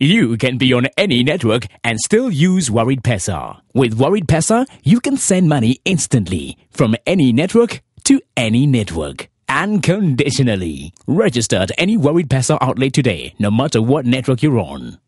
You can be on any network and still use Warid Pesa. With Warid Pesa, you can send money instantly from any network to any network. Unconditionally. Register at any Warid Pesa outlet today, no matter what network you're on.